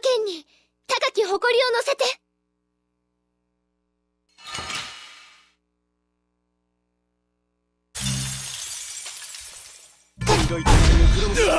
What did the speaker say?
剣に高き誇りを乗せて。意外と